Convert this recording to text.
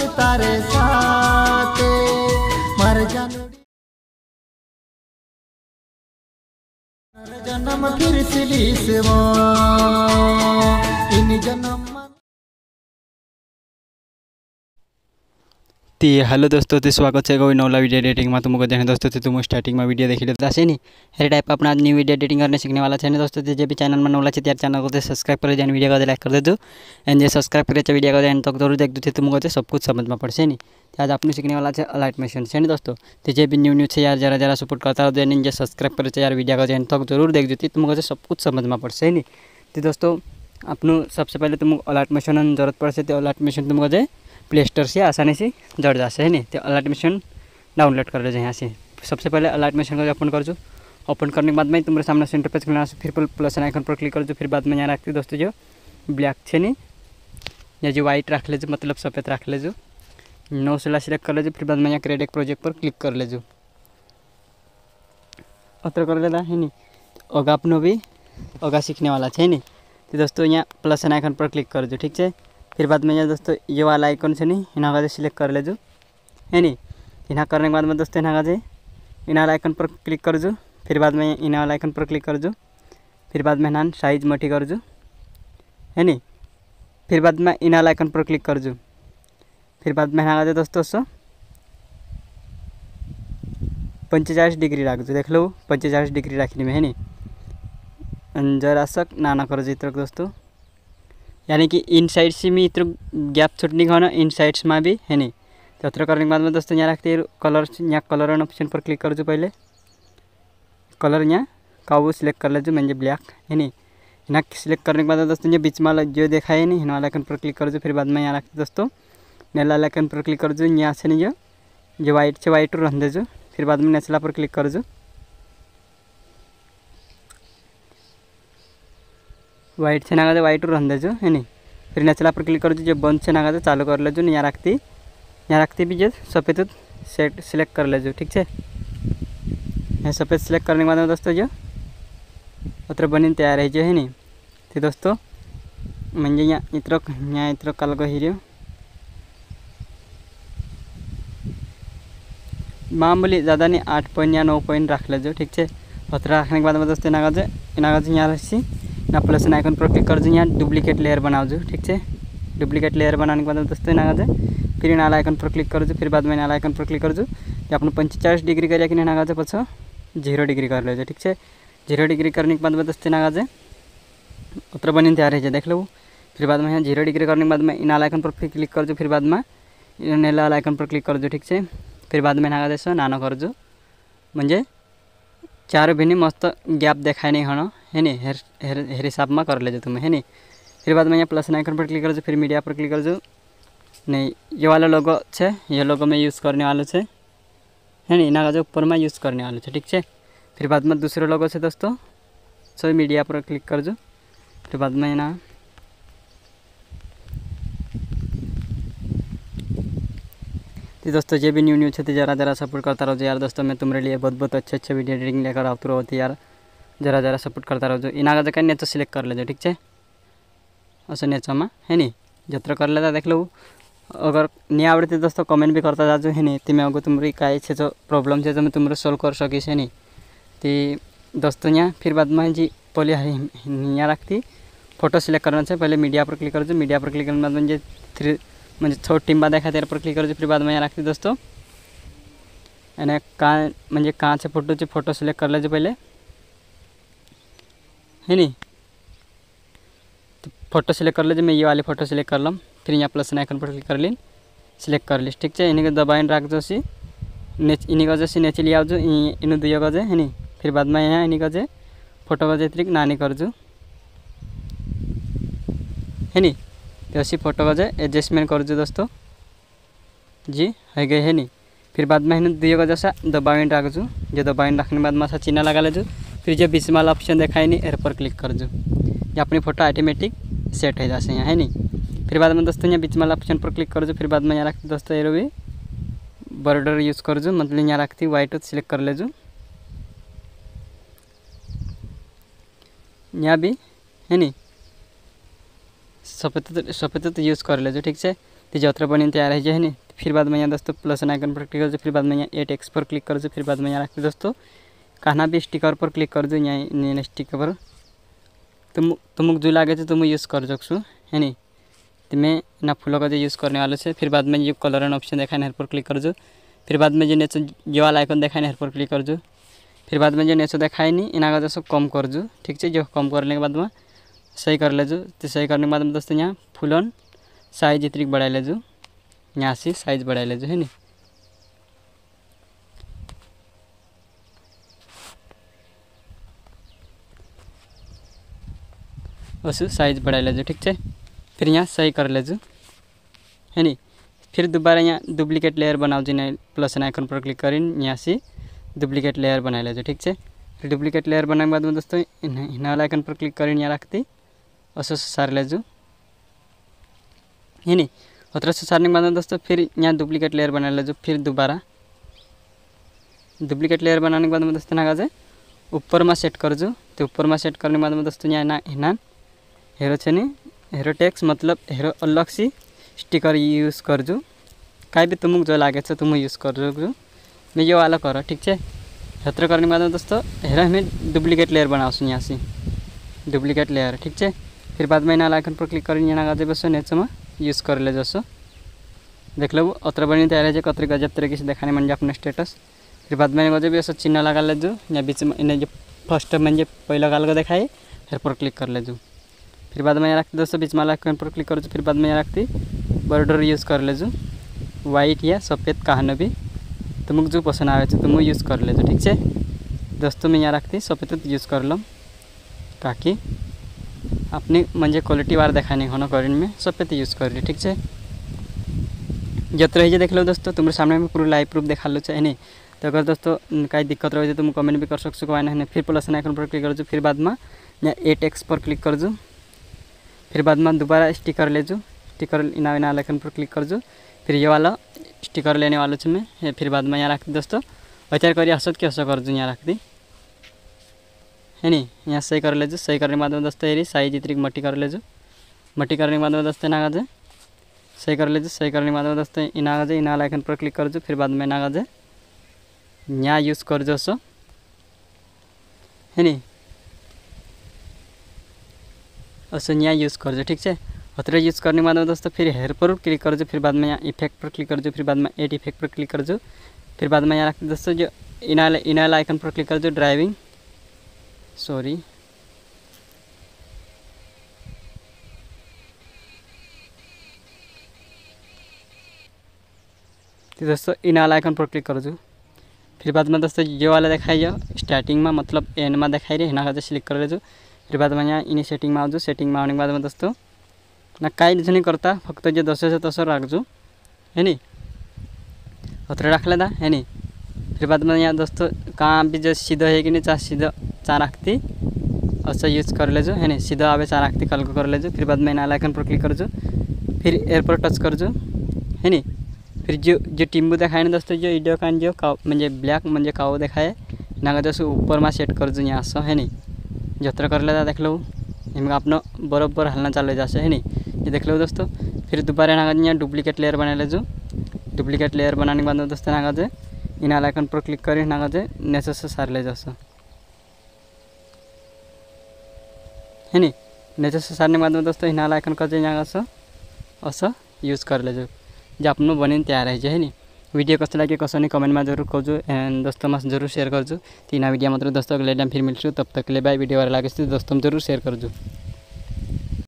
बात तारे साथ मर जन्म फिर सिलीस वो। ती हेलो दोस्तों ते स्वागत છે કોઈ નવલા वीडियो एडिटिंग में तुमको देने दोस्तों तो तुम स्टार्टिंग में वीडियो देखी लेता से नहीं हर टाइप का अपना न्यू वीडियो एडिटिंग करने सीखने वाला है दोस्तों तो जो भी चैनल में नवला है चैनल को सब्सक्राइब कर जाए वीडियो को लाइक कर दे दो एंड जो सब्सक्राइब करे वीडियो को एंड तक जरूर देख दो तुमको सब कुछ समझ में पड़े नहीं तो आज आपने सीखने वाला है अलाइट मशीन से दोस्तों तो जो भी न्यू न्यू है यार जरा जरा सपोर्ट करता रहो देन जो सब्सक्राइब करे यार वीडियो को एंड तक जरूर देख देती तुमको सब कुछ समझ में पड़े नहीं तो दोस्तों अपनों सबसे पहले तुमको अलाइट मशीन जरूरत पड़े तो अलाइट मशीन तुमको जो प्ले स्टोर से आसानी से जड़ जासे है तो मिशन डाउनलोड कर लीजिए यहाँ से। सबसे पहले अलर्ट मिशन को ओपन कर जो ओपन करने के बाद में तुम्हारे सामने सेंटर पेज खुलना फिर प्लस आइकन पर क्लिक कर जो फिर बाद में यहाँ रखती दोस्तों जो ब्लैक छे नहीं? या जो वाइट रख लीजिए मतलब सफ़ेद रख लीजिए नो सिला सिलेक्ट कर लीजिए फिर बाद में यहाँ क्रेड एक प्रोजेक्ट पर क्लिक कर लीजिए अत्र कर लेना है, नहीं? ओगा अपनो भी ओगा सीखने वाला है, नहीं? तो दोस्तों यहाँ प्लस एन आइकन पर क्लिक कर जो ठीक है फिर बाद में दोस्तों, ये वाला आइकन से नहीं इना का सिलेक्ट कर ले जो। है नहीं? इना करने के बाद में दोस्तों इना का इना वाला आइकन पर क्लिक कर जो। फिर बाद में इना वाला आइकन पर क्लिक कर जो। फिर बाद में नान साइज़ मठी कर जो। है नहीं? फिर बाद में इना वाला आइकन पर क्लिक कर जो। फिर बाद में ना दोस्तों, सो, पंचेचालीस डिग्री रख जो। देख लो, पंचेचालीस डिग्री रखने में, है नहीं? जरा सक नाना कर इतना दोस्तों। यानी कि इन साइड से भी इतना गैप छुटने का इन में भी है नहीं? तो करने के बाद में दोस्तों यहाँ रखते हैं कलर यहाँ कलर ऑन ऑप्शन पर क्लिक कर जो पहले। कलर यहाँ काबू सिलेक्ट कर लीजिए मैं ब्लैक है नहीं? यहाँ सिलेक्ट करने के बाद दोस्तों ये बीच में जो देखा है नहीं? वाला आइकन पर क्लिक कर जो, फिर बाद में यहाँ रखते दोस्तों। नेला आइकन पर क्लिक कर जो, यहाँ से नहीं जो जो वाइट से वाइट दे जो, फिर बाद में नेचला पर क्लिक कर जो। वाइट से नागा वाइट रन दे जो, है फिर नेचला पर क्लिक कर जो बंद से नागा चालू कर ले जो, यहाँ रखती यहाँ रखती भी जो, सफ़ेद सेट सिलेक्ट कर ले जो, ठीक है यहाँ सफ़ेद सिलेक्ट करने के बाद में दोस्तों जो, उतर बनी तैयार है जो, है नहीं? तो दोस्तों म्हणजे यहाँ इतर यहाँ इतर कल को हीरो मामूली ज़्यादा नहीं, आठ पॉइंट या नौ पॉइंट रख ले जो, ठीक है उतर रखने के बाद में दोस्तों नागा जो नागा जो यहाँ रखी। ना प्लस आइकन पर क्लिक कर जो यहाँ डुप्लीकेट लेयर बनाओ जो, ठीक है डुप्लीकेट लेयर बनाने के बाद दोस्तों ना जाए फिर नाला आइकन पर क्लिक कर जो फिर बाद में नाला आइकन पर क्लिक कर जो अपने पंचाचालीस डिग्री करिए कि ना जाए पछ? ज़ीरो डिग्री कर ले ठीक है ज़ीरो डिग्री करने के बाद में दोस्तों ना जाए उतर बनी तैयार है देख लो। फिर बाद में यहाँ ज़ीरो डिग्री करने के बाद में नाला आइकन पर क्लिक कर जो फिर बाद में नेला आइकन पर क्लिक कर जो ठीक है फिर बाद में ना जाए नानो कर जो म्हणजे चारों भी मस्त गैप देखाए नहीं होना। है नहीं हेर हेर हेर हिसाब में कर ले जो तुम्हें है नहीं फिर बाद में यहाँ प्लस आइकन पर क्लिक कर जो फिर मीडिया पर क्लिक कर जो नहीं, ये वाला लोगो है ये लोगो में यूज़ करने वाले है है ना? जो ऊपर में यूज़ करने वाले है ठीक है फिर बाद में दूसरे लोगो से दोस्तों। सो मीडिया पर क्लिक कर जो फिर बाद में ना तो दोस्तों ये भी न्यू न्यू है जरा जरा सपोर्ट करता रहो यार दोस्तों, मैं तुम्हारे लिए बहुत बहुत अच्छे अच्छे वीडियो एडिटिंग लेकर आती रहो यार जरा जरा सपोर्ट करता रहो इना जगह नेचर सिलेक्ट कर ले ठीक है असो नेचर में, है नहीं जत्र कर लेता देख लो अगर नहीं आवड़ती दोस्तों कमेंट भी करता जाजो, है नहीं तो मैं अगर तुम्हारी काय छे जो प्रॉब्लम है जो मैं तुम्हारे सॉल्व कर सकी है नहीं तो दोस्तों यहाँ फिर बाद में जी पहले यहाँ रखती. फ़ोटो सिलेक्ट करना चाहिए पहले मीडिया पर क्लिक कर मीडिया पर क्लिक करने बाद में थ्री म्हणजे छोट टिंबा देखा तेरे पर क्लिक कर फिर बाद में यहाँ रखती दोस्तों. यानी कहाँ म्हणजे कहाँ से फ़ोटो से फ़ोटो सिलेक्ट कर लीजिए पहले. है नहीं? तो फ़ोटो सिलेक्ट कर लीजिए मैं ये वाली फ़ोटो सिलेक्ट कर लूँ। फिर यहाँ प्लस आइकन पर क्लिक कर ली सिलेक्ट कर ली ठीक है? इन्हीं को दबाइन रख दो सी नेच इन्हीं का जो नेचे लिया इन दुई गजे है नहीं? फिर बाद में यहाँ इन्हीं फ़ोटो त्रिक नानी कर है नहीं? फ़ोटो गजे एडजस्टमेंट कर दोस्तों। जी, है गए, है नहीं? फिर बाद में दुई गजा दबाइन रख जो दबाइन रखने बाद में चिन्ह लगा ले जो फिर जब बीच वाला ऑप्शन देखा नहीं एर पर क्लिक कर जो। ये अपनी फ़ोटो ऑटोमेटिक सेट हो जाए यहाँ, है नहीं? फिर बाद में दोस्तों यहाँ बीच वाला ऑप्शन पर क्लिक कर जो, फिर बाद में यहाँ रखती दोस्तों ये भी। बॉर्डर यूज़ कर जो मतलब यहाँ रखती व्हाइट सिलेक्ट कर ले जो। यहाँ भी, है नहीं? सफ़ेद सफ़ेद तो यूज़ कर ले जो, ठीक है तो जत्र बनी तैयार है नहीं? फिर बाद में यहाँ दोस्तों प्लस आइकन पर क्लिक कर फिर बाद में यहाँ एट एक्स पर क्लिक कर फिर बाद में यहाँ रखते दोस्तों। कहना भी स्टिकर पर क्लिक कर यहाँ स्टिकर पर। तुम तुमको जो लगे तो तुम यूज़ कर सकसु है नहीं तो ना फूलों का जो यूज़ करने वाले से फिर बाद में जो कलर एंड ऑप्शन देखा है पर क्लिक कर जो। फिर बाद में जो नेचर जो वाला आइकन देखा है पर क्लिक कर जो। फिर बाद में जो नेचर देखा है नहीं इना का सब कम कर जो, ठीक है जो कम करने के बाद में सही कर ले जो। तो सही करने के बाद में दोस्तों यहाँ फूलन साइज़ इतनी बढ़ा ले जो। यहाँ से साइज़ बढ़ा ले जो, है नहीं उसको साइज बढ़ा लेजो ठीक है फिर यहाँ सही कर लेजो है नहीं फिर दोबारा यहाँ डुप्लीकेट लेयर बनाओ जी प्लस आइकन पर क्लिक कर यहाँ से डुप्लीकेट लेयर बना लेजो ठीक है फिर डुप्लीकेट लेयर बनाने के बाद में दोस्तों आइकन पर क्लिक कर यहाँ रखती और सार लेजो है नहीं उतना से सारने के फिर यहाँ डुप्लीकेट लेयर बना लेजो फिर दोबारा। डुप्लीकेट लेयर बनाने के बाद में दोस्तों ना सेट कर जो। तो सेट करने के बाद में दोस्तों यहाँ हेरो छे हेरो टैक्स मतलब हेरो अलग सी स्टिकर यूज़ करजो। कहीं भी तुमक जो लगे तुम यूज़ करजो। मैं ये वाला कर, ठीक है हेत्रो करने के बाद दोस्तों, हेरा हमें डुप्लीकेट लेयर बनाऊँ यहाँ से। डुप्लीकेट लेयर, ठीक है फिर बाद में यहाँ आइकन पर क्लिक कर यहाँ यूज़ कर ले जसो। देख लो, अत्र बनी तैयार है कतरे गजब तरीके से दिखाने मन अपना स्टेटस फिर बाद में गजे भी चिन्ह लगा ले जो या बीच में इन्हें फ़र्स्ट में पैला गाल को दिखाए, फिर पर क्लिक कर ले जो फिर बाद में यहाँ रखते, दोस्तों, बीच में आइकन पर क्लिक करो फिर बाद में यहाँ रखती। बॉर्डर यूज़ कर ले जो वाइट या सफ़ेद कहना भी तुमको जो पसंद आए तुम यूज़ कर ले ठीक है दोस्तों, मैं यहाँ रखती, सफ़ेद यूज़ कर लो, ताकि अपनी म्हणजे क्वालिटी वार देखाने होना करीन में, सफ़ेद यूज़ कर ली, ठीक है जत रही देख लो, दोस्तों तुम्हारे सामने में पूरा लाइव प्रूफ देखा लो चाहे नहीं तो अगर, दोस्तों कहीं दिक्कत रही तुम कमेंट भी कर सकते हो फिर प्लस आइकन पर क्लिक कर फिर बाद में यहाँ एट एक्स पर क्लिक कर फिर बाद में दोबारा स्टिकर ले जो। स्टिकर इना इना आइकन पर क्लिक कर जो। फिर ये वाला स्टिकर लेने वालों से मैं। फिर बाद में यहाँ रख दी दोस्तों। विचार करिए हसत के हसो कर जो यहाँ रख दी। है नहीं? यहाँ सही कर ले जो। सही करने के बाद में दोस्तों ये साइज़ इतनी मट्टी कर ले जो। मट्टी करने के बाद में दोस्तों ना जाए सही कर ले जो। सही करने के बाद में दोस्तों इना जाए इना आइकन पर क्लिक कर जो। फिर बाद में ना जाए यहाँ यूज़ कर जो सो। है नहीं? और यहाँ यूज़ कर जो ठीक है उतरे यूज़ करने के बाद दोस्तों, फिर हेयर पर क्लिक कर जो फिर बाद में यहाँ इफ़ेक्ट पर क्लिक कर जो फिर बाद में एड इफ़ेक्ट पर क्लिक कर जो फिर बाद में यहाँ रखते दोस्तों, जो इनाल इनाल आइकन पर क्लिक कर जो ड्राइविंग सॉरी तो दोस्तों इनाल आइकन पर क्लिक कर जो फिर बाद में दोस्तों ये वाला दिखाई स्टार्टिंग में मतलब एंड में दिखाई रहे हिना का सिलेक्ट कर ले त्यो बादमा यहाँ यिनी सेटिङमा आउँछु सेटिङमा आउने बादमा जस्तो। न काहीँ जुनै कर्ता फक्त जे दसै छ तसो राख्छु है नि? खत्रे राख्ले त है नि? त्यो बादमा यहाँ जस्तो कहाँ जो सिधो हो कि चा सिधो चा राख्थेँ अझ युज गरिलेछु है नि? सिधो अब चा राख्थेँ खालको गरिलेछु फेरि बादमा यहाँ लाइकन पर क्लिक गर्छु फेरि एयरपोर्ट टच गर्छु है नि? फेरि जो जो टिम्बु देखाएन जस्तो जो इडियो जो काउ मैले ब्ल्याक मैले काउ देखाएँ। नगर जस्तो उपरमा सेट गर्छु यहाँ आउँछ है नि? जत्र कर लेता, देख लो। इनका अपना बराबर हलना चालू जासे, है नहीं? ये देख लो दोस्तों, फिर दोबारा ना यहाँ डुप्लीकेट लेयर बना ले जो डुप्लीकेट लेयर बनाने के बाद दोस्तों ना जे इन आइकन पर क्लिक करी ना जे नेसेस सार ले जासो। है नहीं? नेसेस सारने के बाद दोस्तों इन आइकन कर यहाँ यूज़ कर ले जो जो अपनो बनी तैयार है नहीं? वीडियो कस्तो लाग्यो कसो नै कमेन्टमा जरुर कहछु एन्ड दोस्तोमा जरुर सेयर गर्छु तिना भिडियो मात्र दोस्तों अगले टाइम फिर मिल्छु। तब तक बाई वीडियो लाग्यो दोस्तों जरुर शेयर गर्छु